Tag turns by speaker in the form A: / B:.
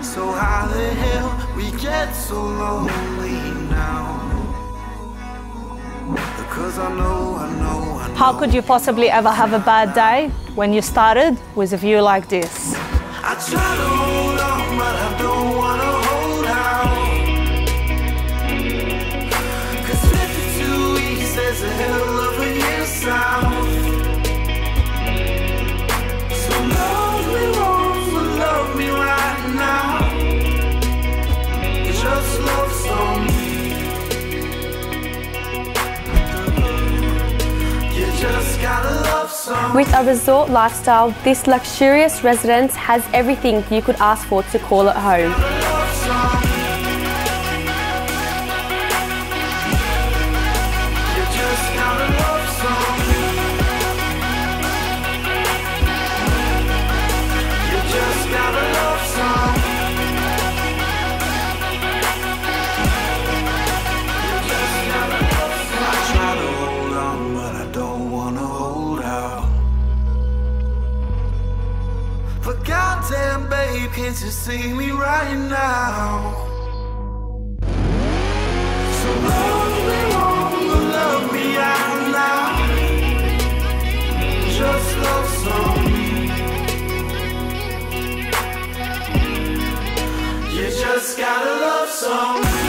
A: by the hill, we get so lonely now. Because I know, I know, I know.
B: How could you possibly ever have a bad day when you started with a view like this?
A: I
C: With a resort lifestyle, this luxurious residence has everything you could ask for to call it home.
A: Love some. You just love some. Goddamn, babe, can't you see me right now? So love me, love me out. Just love. You just gotta love song.